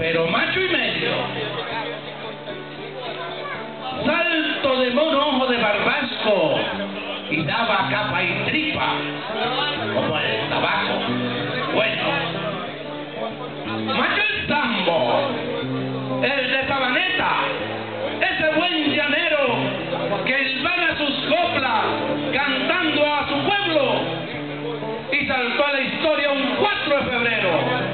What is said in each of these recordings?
pero macho y medio. Salto de mono ojo de barbasco y daba capa y tripa, como el tabaco. Bueno, macho el tambo, el de Sabaneta, ese buen llanero que ilvana sus coplas cantando a su pueblo y saltó a la historia un 4 de febrero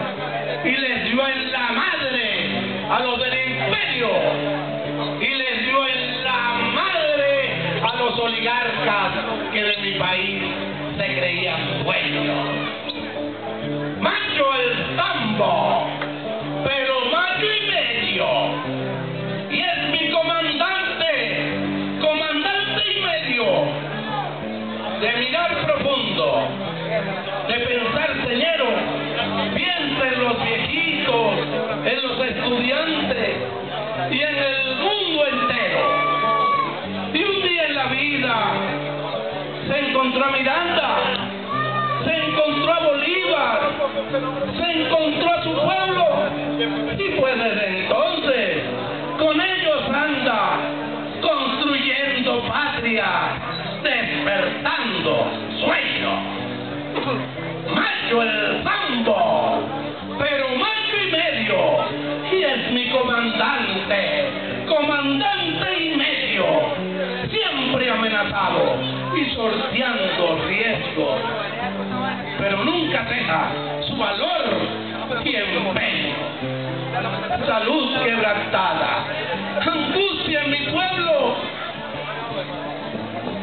a los del imperio y les dio en la madre a los oligarcas que de mi país se creían dueños. Macho el tambo, pero macho y medio. Y es mi comandante, comandante y medio, de mirar profundo, de pensar señero, encontró a Miranda, se encontró a Bolívar, se encontró a su pueblo y pues desde entonces con ellos anda construyendo patria, despertando sueños. Macho el zambo, pero macho y medio, y es mi comandante, comandante y medio, siempre amenazado y sorteando riesgos, pero nunca deja su valor y empeño. Salud quebrantada, angustia en mi pueblo,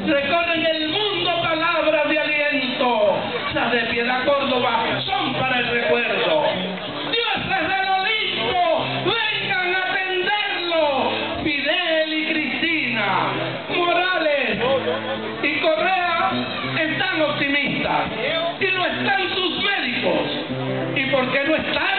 recorren el mundo palabras de aliento, las de Piedad Córdoba son para el Correa están optimistas y no están sus médicos. ¿Y por qué no estarlo?